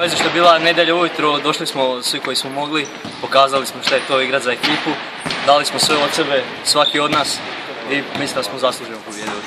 Veze što je bila nedjelja ujutro, došli smo svi koji smo mogli, pokazali smo što je to igrat za ekipu, dali smo sve od sebe, svaki od nas i mislim da smo zasluženo pobijedili.